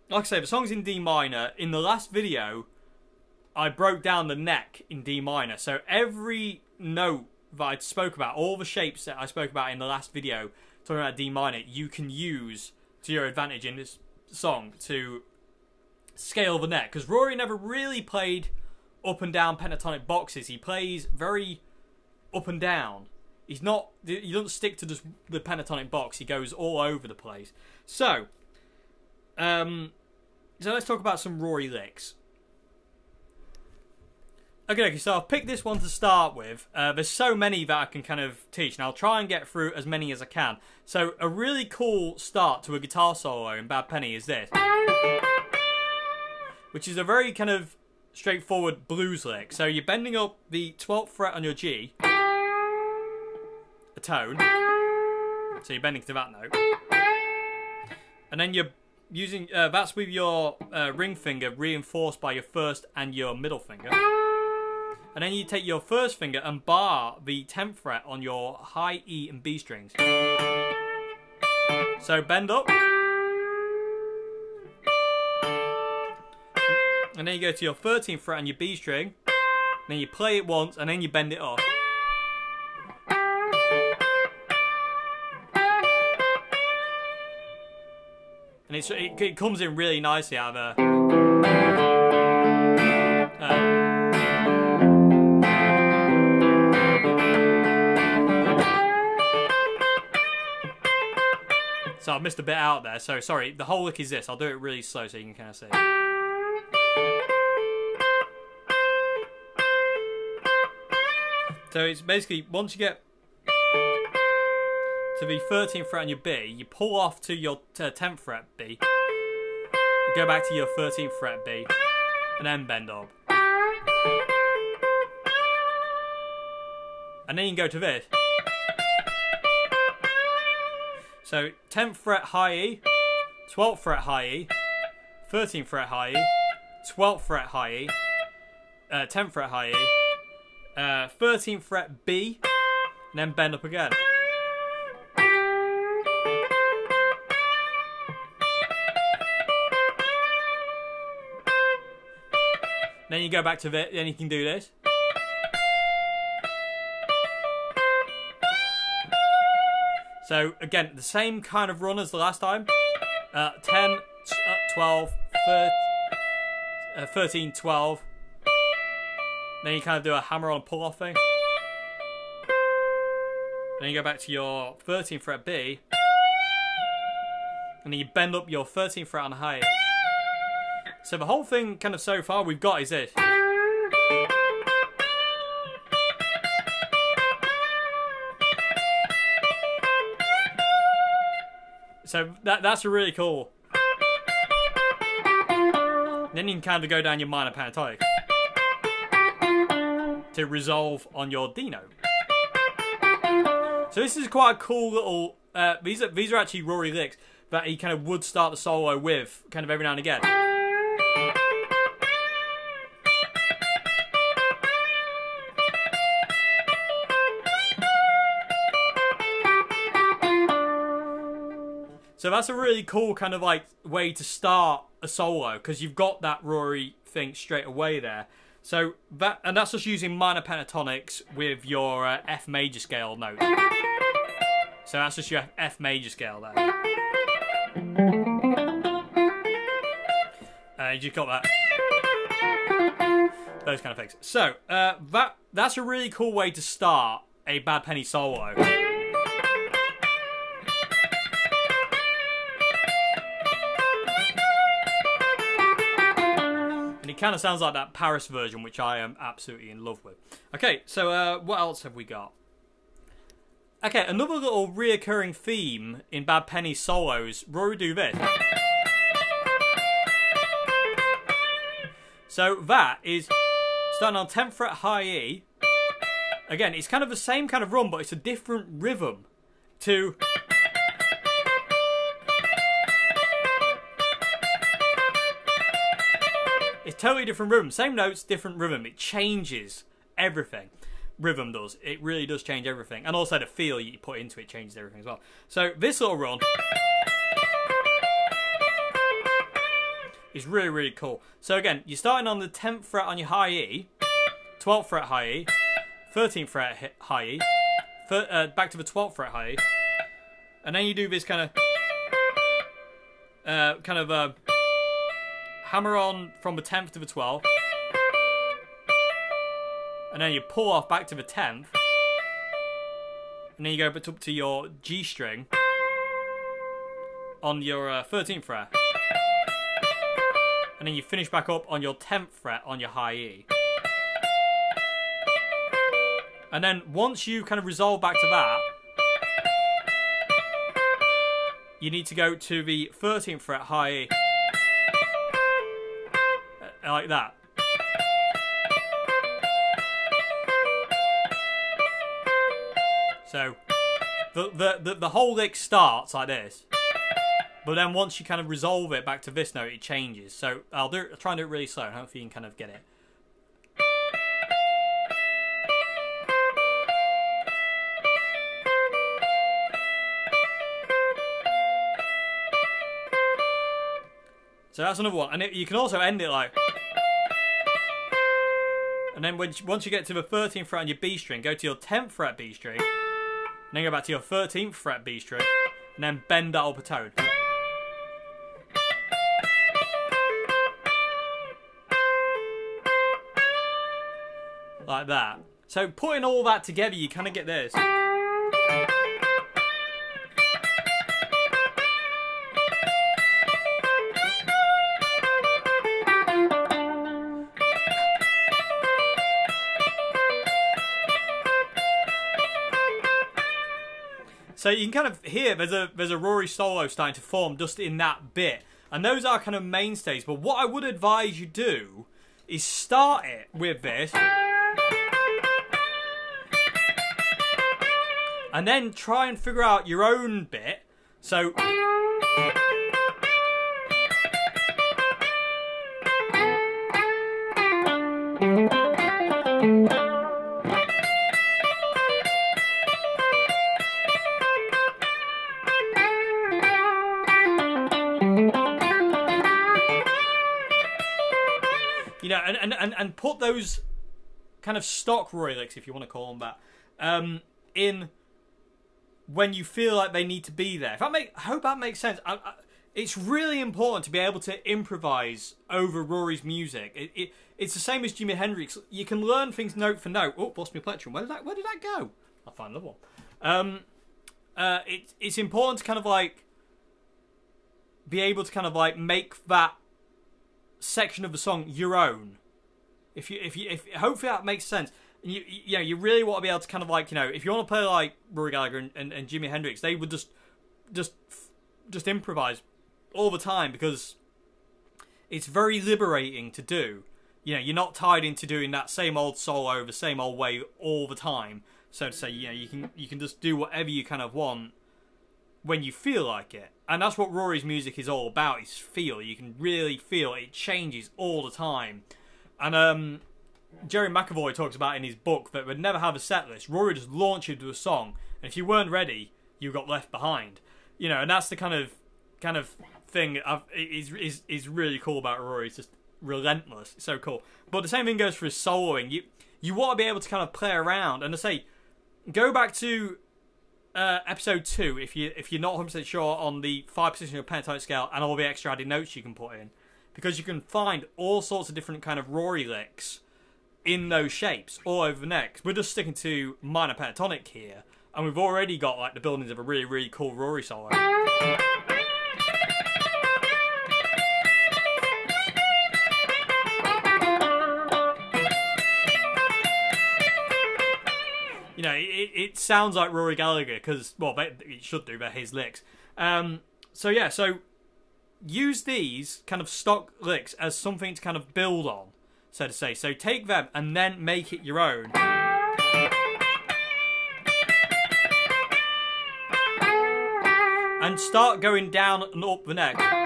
like I say, the song's in D minor. In the last video, I broke down the neck in D minor. So every note that I spoke about, all the shapes that I spoke about in the last video, talking about D minor, you can use to your advantage in this song to scale the neck. Because Rory never really played up and down pentatonic boxes. He plays very up and down. He's not. He doesn't stick to just the pentatonic box. He goes all over the place. So, um, so let's talk about some Rory licks. Okay, okay, so I've picked this one to start with. Uh, there's so many that I can kind of teach, and I'll try and get through as many as I can. So, a really cool start to a guitar solo in Bad Penny is this, which is a very kind of straightforward blues lick. So, you're bending up the 12th fret on your G a tone. So you're bending to that note. And then you're using, uh, that's with your uh, ring finger reinforced by your first and your middle finger. And then you take your first finger and bar the 10th fret on your high E and B strings. So bend up. And then you go to your 13th fret on your B string. Then you play it once and then you bend it off. And it's, it, it comes in really nicely out of a. Uh, So I missed a bit out there. So sorry. The whole lick is this. I'll do it really slow so you can kind of see. So it's basically once you get to the 13th fret on your B, you pull off to your 10th fret B, go back to your 13th fret B, and then bend up. And then you can go to this. So 10th fret high E, 12th fret high E, 13th fret high E, 12th fret high E, uh, 10th fret high E, uh, 13th fret B, and then bend up again. Then you go back to it, then you can do this. So again, the same kind of run as the last time. Uh, 10, uh, 12, 13, uh, 13, 12. Then you kind of do a hammer on pull off thing. Then you go back to your 13th fret B. and then you bend up your 13th fret on high. So the whole thing, kind of so far, we've got is this. So that that's a really cool. Then you can kind of go down your minor pentatonic to resolve on your D note. So this is quite a cool little. Uh, these are these are actually Rory licks that he kind of would start the solo with, kind of every now and again. So that's a really cool kind of like way to start a solo because you've got that Rory thing straight away there. So that and that's just using minor pentatonics with your uh, F major scale note. So that's just your F major scale there. Uh, you got that. Those kind of things. So uh, that that's a really cool way to start a Bad Penny solo. And it kind of sounds like that Paris version, which I am absolutely in love with. Okay, so uh, what else have we got? Okay, another little reoccurring theme in Bad Penny solos. Rory do this. So that is starting on 10th fret high E. Again, it's kind of the same kind of run, but it's a different rhythm to It's totally different rhythm. Same notes, different rhythm. It changes everything. Rhythm does. It really does change everything. And also the feel you put into it changes everything as well. So this little run is really, really cool. So again, you're starting on the 10th fret on your high E, 12th fret high E, 13th fret high E, uh, back to the 12th fret high E, and then you do this kind of, uh, kind of, uh, hammer on from the 10th to the 12th, and then you pull off back to the 10th, and then you go up to your G string on your uh, 13th fret, and then you finish back up on your 10th fret on your high E. And then once you kind of resolve back to that, you need to go to the 13th fret high E uh, like that. So the, the the the whole lick starts like this, but then once you kind of resolve it back to this note, it changes. So I'll do I'll try and do it really slow. and Hopefully you can kind of get it. So that's another one, and it, you can also end it like. And then when, once you get to the 13th fret on your B string, go to your 10th fret B string, and then go back to your 13th fret B string, and then bend that up a tone. [LAUGHS] Like that. So putting all that together, you kind of get this. So you can kind of hear there's a there's a Rory solo starting to form just in that bit. And those are kind of mainstays. But what I would advise you do is start it with this. And then try and figure out your own bit. So you know, and, and, and, put those kind of stock licks, if you want to call them that, um, in when you feel like they need to be there. If that make, I hope that makes sense. I, I, it's really important to be able to improvise over Rory's music. It, it, it's the same as Jimi Hendrix. You can learn things note for note. Oh, lost my plectrum. Where did that? Where did that go? I'll find another one. Um, uh, it, it's important to kind of like be able to kind of like make that section of the song your own. If you if you if hopefully that makes sense. You you know you really want to be able to kind of like you know if you want to play like Rory Gallagher and, and, and Jimi Hendrix, they would just just just improvise all the time because it's very liberating to do. You know, you're not tied into doing that same old solo the same old way all the time. So to say, you know, you can you can just do whatever you kind of want when you feel like it. And that's what Rory's music is all about, is feel. You can really feel it. it changes all the time. And um Gerry McAvoy talks about in his book that would never have a set list. Rory just launched into a song, and if you weren't ready, you got left behind. You know, and that's the kind of kind of thing is is is really cool about Rory. It's just relentless. It's so cool. But the same thing goes for his soloing. You you want to be able to kind of play around, and I say, go back to uh, episode two if you if you're not 100 percent sure on the five position of pentatonic scale and all the extra added notes you can put in, because you can find all sorts of different kind of Rory licks in those shapes all over the neck. We're just sticking to minor pentatonic here, and we've already got like the buildings of a really really cool Rory solo. You know, it, it sounds like Rory Gallagher because, well, it should do, but his licks. Um, so yeah, so use these kind of stock licks as something to kind of build on so to say. So take them and then make it your own. And start going down and up the neck.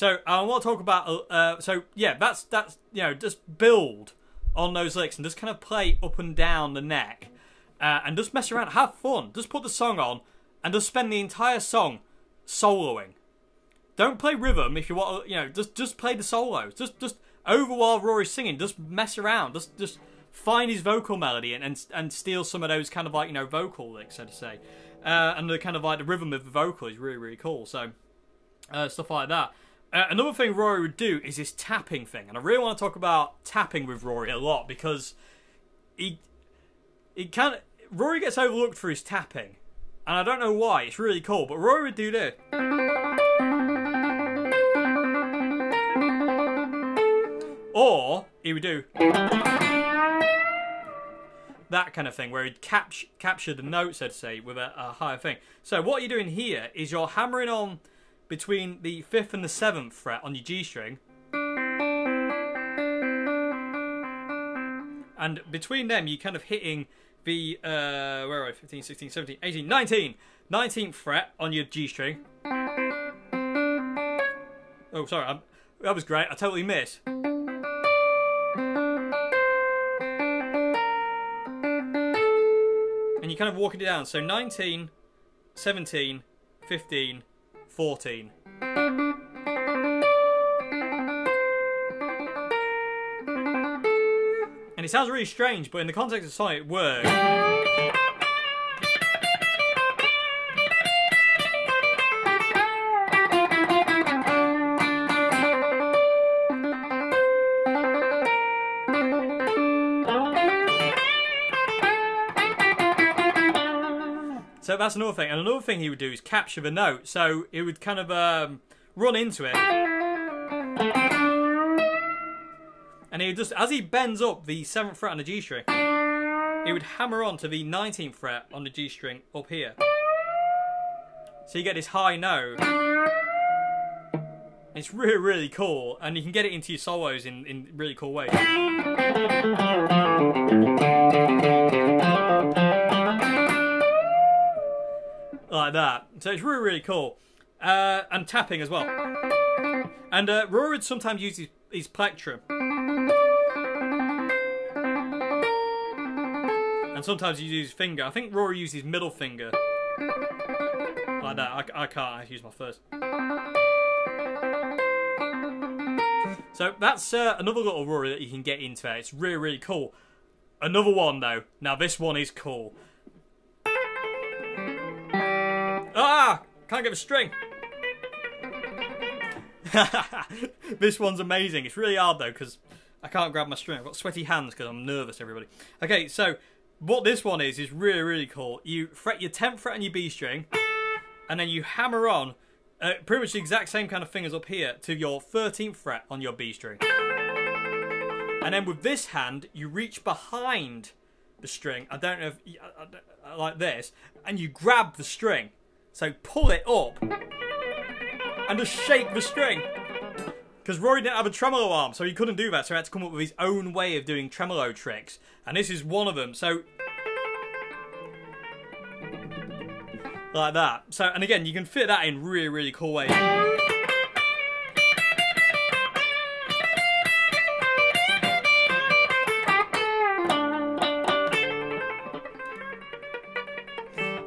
So I want to talk about. Uh, so yeah, that's that's you know just build on those licks and just kind of play up and down the neck, uh, and just mess around, have fun. Just put the song on and just spend the entire song soloing. Don't play rhythm if you want. You know, just just play the solos. Just just over while Rory's singing. Just mess around. Just just find his vocal melody and and, and steal some of those kind of like you know vocal licks, so to say. Uh, and the kind of like the rhythm of the vocal is really really cool. So uh, stuff like that. Uh, another thing Rory would do is this tapping thing, and I really want to talk about tapping with Rory a lot because he he of Rory gets overlooked for his tapping, and I don't know why. It's really cool, but Rory would do this. Or he would do that kind of thing, where he'd capture capture the note, so to say, with a, a higher thing. So what you're doing here is you're hammering on between the 5th and the 7th fret on your G string. And between them, you're kind of hitting the, uh, where are I? 15, 16, 17, 18, 19. 19th fret on your G string. Oh, sorry, I'm, that was great. I totally missed. And you're kind of walking it down. So 19, 17, 15, 14. And it sounds really strange, but in the context of song, it works. That's another thing. And another thing he would do is capture the note. So he would kind of um, run into it. And he just, as he bends up the 7th fret on the G string, he would hammer on to the 19th fret on the G string up here. So you get this high note. It's really, really cool. And you can get it into your solos in, in really cool ways. Like that. So it's really, really cool. Uh, and tapping as well. And uh, sometimes use his, plectrum. And sometimes he uses finger. I think Rory uses his middle finger. Like that. I, I can't. I use my first. So that's uh, another little Rory that you can get into. It's really, really cool. Another one though. Now this one is cool. Ah! Can't get a string. [LAUGHS] this one's amazing. It's really hard though because I can't grab my string. I've got sweaty hands because I'm nervous. Everybody. Okay, so what this one is is really really cool. You fret your 10th fret on your B string, and then you hammer on uh, pretty much the exact same kind of as up here to your 13th fret on your B string. And then with this hand, you reach behind the string. I don't know if like this, and you grab the string. So pull it up and just shake the string. Because Rory didn't have a tremolo arm, so he couldn't do that. So he had to come up with his own way of doing tremolo tricks, and this is one of them. So like that. So and again, you can fit that in really really cool ways.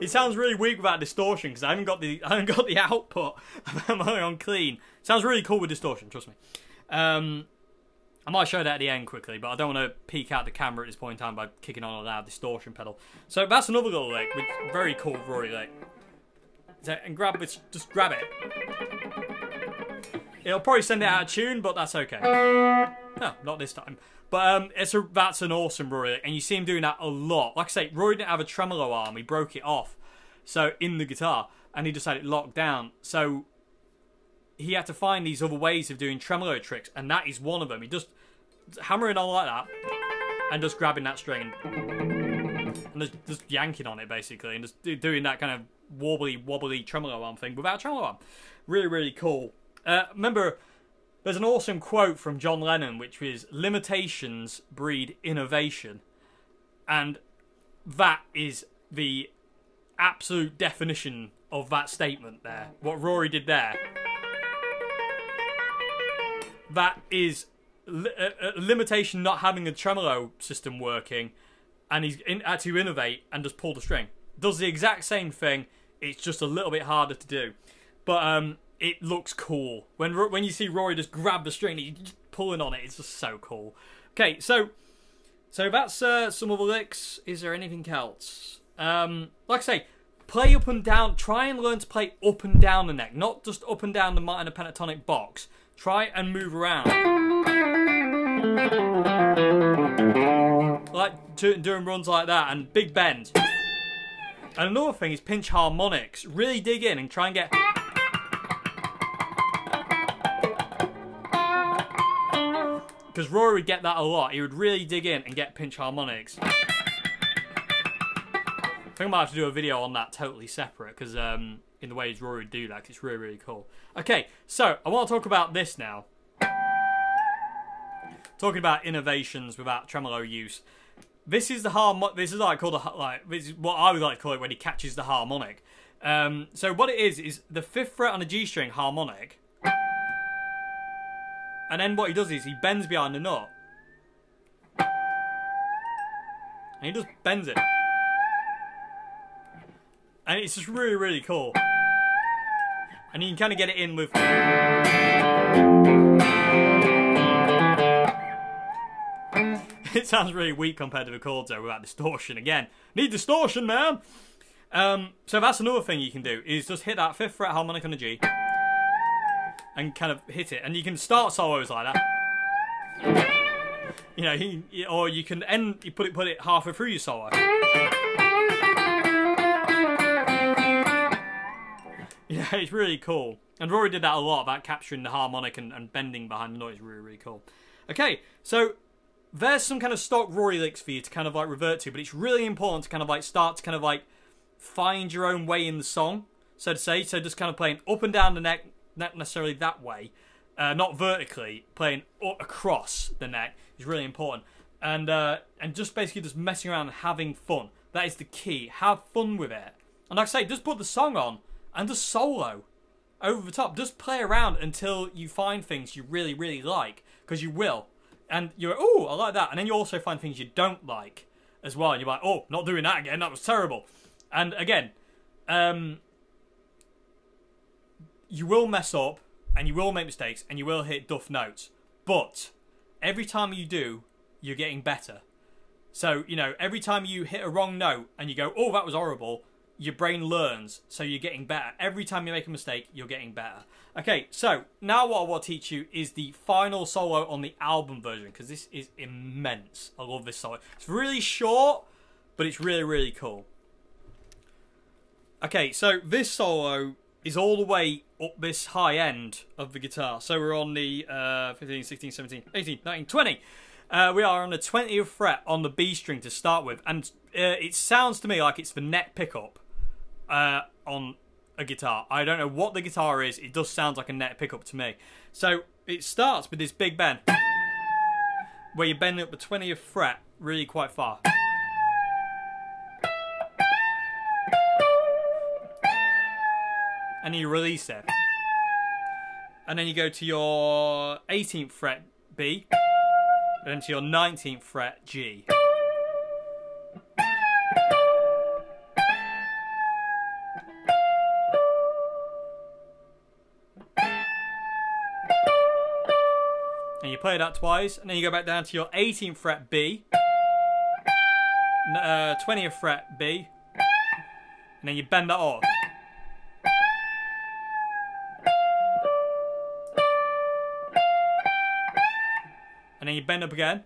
It sounds really weak without distortion because I haven't got the I haven't got the [LAUGHS] output. I'm only on clean. Sounds really cool with distortion. Trust me. Um, I might show that at the end quickly, but I don't want to peek out the camera at this point in time by kicking on a loud distortion pedal. So that's another little lick, which very cool Rory lick. So, and grab it, just grab it. It'll probably send it out of tune, but that's okay. No, not this time. But um, it's a that's an awesome Rory, and you see him doing that a lot. Like I say, Rory didn't have a tremolo arm; he broke it off. So in the guitar, and he had it locked down. So he had to find these other ways of doing tremolo tricks, and that is one of them. He just hammering on like that, and just grabbing that string, and just, just yanking on it basically, and just doing that kind of wobbly wobbly tremolo arm thing without a tremolo arm. Really, really cool. Uh, remember there's an awesome quote from John Lennon, which is "Limitations breed innovation," and that is the absolute definition of that statement. There, what Rory did there. That is li- a, a limitation not having a tremolo system working, and he's in, had to innovate and just pull the string. Does the exact same thing. It's just a little bit harder to do, but um, it looks cool. When when you see Rory just grab the string, and he's just pulling on it. It's just so cool. Okay, so so that's uh, some of the licks. Is there anything else? Um, like I say, play up and down. Try and learn to play up and down the neck, not just up and down the minor pentatonic box. Try and move around. Like doing runs like that and big bends. And another thing is pinch harmonics. Really dig in and try and get Because Rory would get that a lot. He would really dig in and get pinch harmonics. I think I might have to do a video on that totally separate because um, in the ways Rory would do that, it's really, really cool. Okay, so I want to talk about this now. Talking about innovations without tremolo use. This is the harmonic. This is like called like. This is what I would like to call it when he catches the harmonic. Um, so what it is is the fifth fret on a G string harmonic and then what he does is he bends behind the nut. And he just bends it. And it's just really, really cool. And you can kind of get it in with... [LAUGHS] it sounds really weak compared to the chords though without distortion again. Need distortion, man! Um, so that's another thing you can do, is just hit that 5th fret harmonic on the G and kind of hit it. And you can start solos like that. You know, he, or you can end, you put it, put it halfway through your solo. Yeah, [LAUGHS] it's really cool. And Rory did that a lot about capturing the harmonic and, and bending behind the noise. Really, really cool. Okay, so there's some kind of stock Rory licks for you to kind of like revert to, but it's really important to kind of like start to kind of like find your own way in the song, so to say. So just kind of playing up and down the neck, not necessarily that way, uh, not vertically, playing across the neck is really important. And uh, and just basically just messing around and having fun. That is the key. Have fun with it. And like I say, just put the song on and just solo over the top. Just play around until you find things you really, really like. Because you will. And you're, oh, I like that. And then you also find things you don't like as well. And you're like, oh, not doing that again. That was terrible. And again, um, you will mess up and you will make mistakes and you will hit duff notes. But every time you do, you're getting better. So, you know, every time you hit a wrong note and you go, oh, that was horrible, your brain learns, so you're getting better. Every time you make a mistake, you're getting better. Okay, so now what I to teach you is the final solo on the album version, because this is immense. I love this solo. It's really short, but it's really, really cool. Okay, so this solo is all the way up this high end of the guitar. So we're on the uh, 15, 16, 17, 18, 19, 20. Uh, we are on the 20th fret on the B string to start with, and uh, it sounds to me like it's the neck pickup uh, on a guitar. I don't know what the guitar is, it does sound like a neck pickup to me. So it starts with this big bend, where you're bending up the 20th fret really quite far. And then you release it. And then you go to your 18th fret B, and then to your 19th fret G. And you play that twice, and then you go back down to your 18th fret B, uh, 20th fret B, and then you bend that off. You bend up again.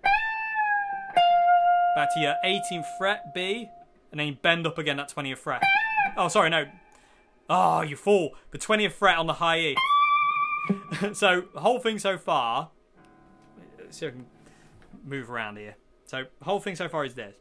Back to your 18th fret B, and then you bend up again that 20th fret. Oh, sorry, no. Oh, you fool. The 20th fret on the high E. [LAUGHS] so, the whole thing so far... Let's see if I can move around here. So, the whole thing so far is this.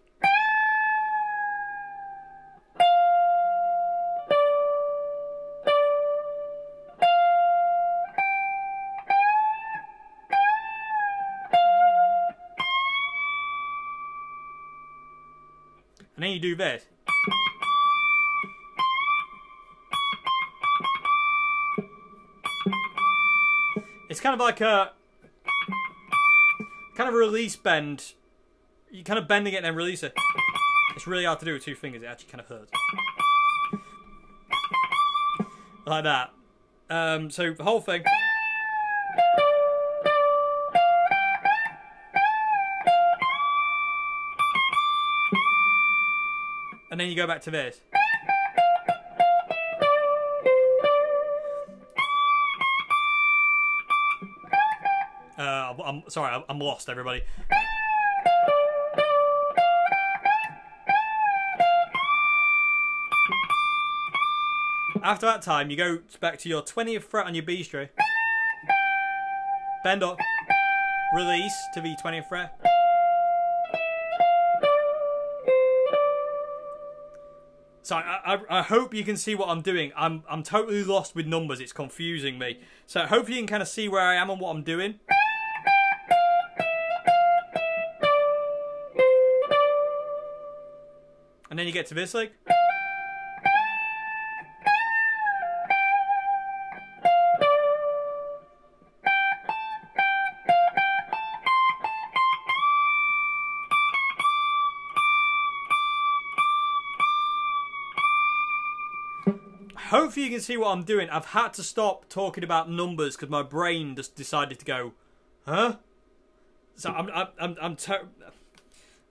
You do this. It's kind of like a kind of a release bend. You're kind of bending it and then release it. It's really hard to do with two fingers. It actually kind of hurts. Like that. Um, so the whole thing. Then you go back to this. Uh, I'm sorry, I'm lost, everybody. After that time, you go back to your 20th fret on your B string. Bend up. Release to the 20th fret. So I, I, I, hope you can see what I'm doing. I'm I'm totally lost with numbers. It's confusing me. So hopefully you can kind of see where I am and what I'm doing. And then you get to this like. You can see what I'm doing. I've had to stop talking about numbers because my brain just decided to go, huh? So I'm I'm I'm I'm,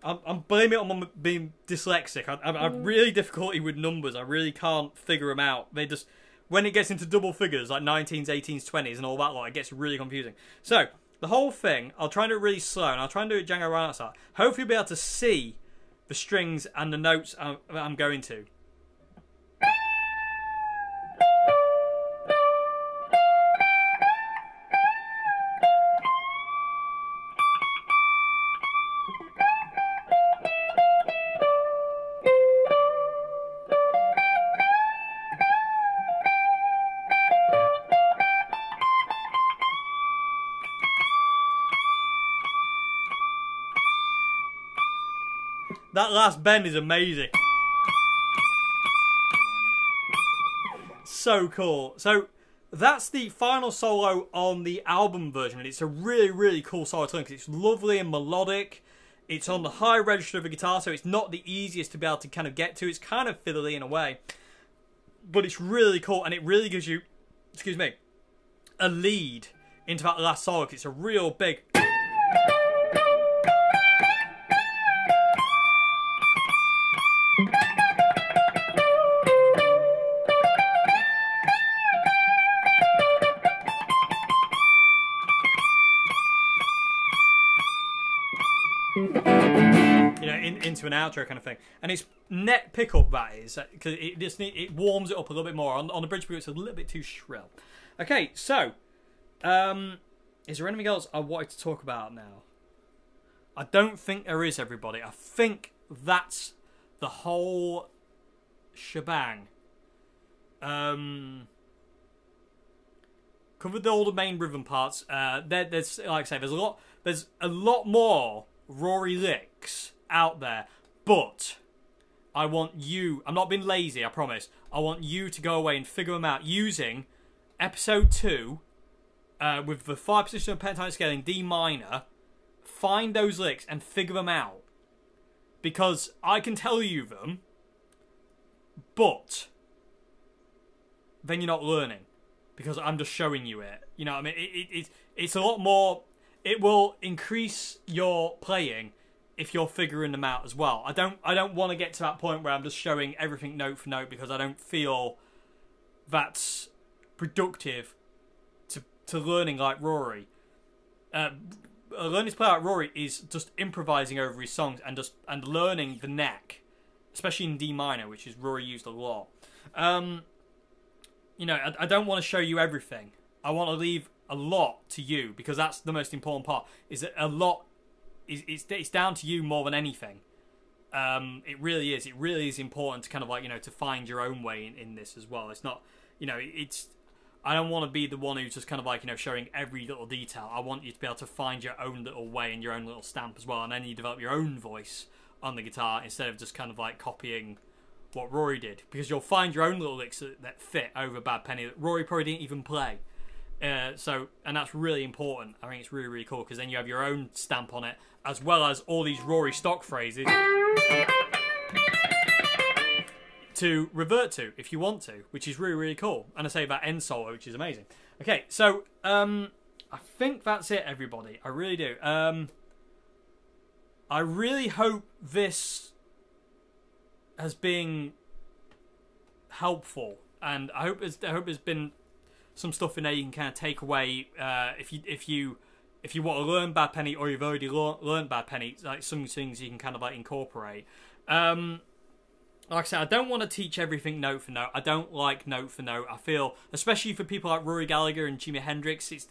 I'm, I'm blaming it on being dyslexic. I, I, have mm. really difficulty with numbers. I really can't figure them out. They just when it gets into double figures like 19s, 18s, 20s, and all that lot, it gets really confusing. So the whole thing, I'll try and do it really slow, and I'll try and do it Django Reinhardt Hopefully, you'll be able to see the strings and the notes I'm, I'm going to. Last bend is amazing. So cool. So that's the final solo on the album version, and it's a really, really cool solo to because it's lovely and melodic. It's on the high register of the guitar, so it's not the easiest to be able to kind of get to. It's kind of fiddly in a way, but it's really cool, and it really gives you, excuse me, a lead into that last solo. It's a real big. Into an outro kind of thing. And it's neck pickup that is because it just it warms it up a little bit more. On, on the bridge it's a little bit too shrill. Okay, so um, is there anything else I wanted to talk about now? I don't think there is, everybody. I think that's the whole shebang. Um, covered all the main rhythm parts. Uh, there, there's like I say, there's a lot. There's a lot more Rory licks out there, but I want you. I'm not being lazy. I promise. I want you to go away and figure them out using episode two uh, with the five position of pentatonic scaling D minor. Find those licks and figure them out because I can tell you them, but then you're not learning because I'm just showing you it. You know I mean? It, it, it, it's a lot more. It will increase your playing if you're figuring them out as well. I don't I don't want to get to that point where I'm just showing everything note for note because I don't feel that's productive to to learning like Rory. Uh, learning to play like Rory is just improvising over his songs and just and learning the neck, especially in D minor, which is Rory used a lot. Um, you know, I, I don't want to show you everything. I want to leave a lot to you because that's the most important part. Is that a lot it's it's down to you more than anything. Um, it really is. It really is important to kind of like you know to find your own way in, in this as well. It's not you know it's. I don't want to be the one who's just kind of like you know showing every little detail. I want you to be able to find your own little way and your own little stamp as well, and then you develop your own voice on the guitar instead of just kind of like copying what Rory did because you'll find your own little licks that, that fit over Bad Penny that Rory probably didn't even play. Uh, so, and that's really important. I think it's really, really cool because then you have your own stamp on it, as well as all these Rory stock phrases to revert to if you want to, which is really, really cool. And I say that end solo, which is amazing. Okay, so um, I think that's it, everybody. I really do. Um, I really hope this has been helpful, and I hope it's, I hope there's been some stuff in there you can kind of take away uh, if you if you if you want to learn Bad Penny or you've already le- learned Bad Penny, like some things you can kind of like incorporate. Um, like I said, I don't want to teach everything note for note. I don't like note for note. I feel, especially for people like Rory Gallagher and Jimi Hendrix, it's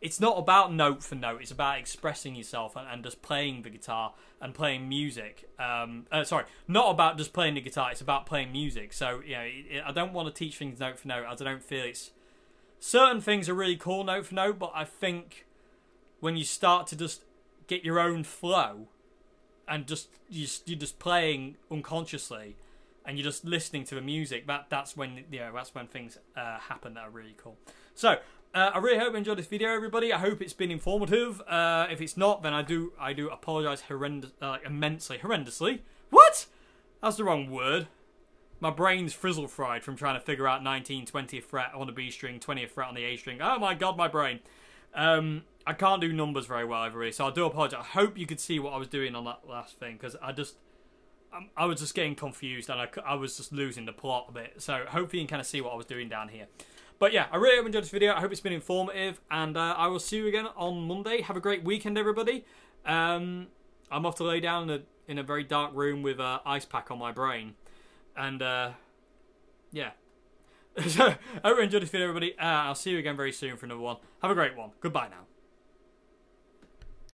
it's not about note for note. It's about expressing yourself and, and just playing the guitar and playing music. Um, uh, sorry, not about just playing the guitar. It's about playing music. So you know, it, it, I don't want to teach things note for note. I don't feel it's certain things are really cool note for note, but I think when you start to just get your own flow and just you you're just playing unconsciously and you're just listening to the music that that's when yeah that's when things uh, happen that are really cool so uh, I really hope you enjoyed this video, everybody. I hope it's been informative. Uh, if it's not, then I do I do apologise horrendous, uh, immensely, horrendously. What? That's the wrong word. My brain's frizzle fried from trying to figure out 19, 20th fret on the B string, 20th fret on the A string. Oh my god, my brain. Um, I can't do numbers very well, everybody, so I do apologise. I hope you could see what I was doing on that last thing, because I just... Um, I was just getting confused and I, I was just losing the plot a bit. So hopefully you can kind of see what I was doing down here. But yeah, I really hope you enjoyed this video. I hope it's been informative. And uh, I will see you again on Monday. Have a great weekend, everybody. Um, I'm off to lay down in a, in a very dark room with an ice pack on my brain. And uh, yeah. [LAUGHS] so, I hope you enjoyed this video, everybody. Uh, I'll see you again very soon for another one. Have a great one. Goodbye now.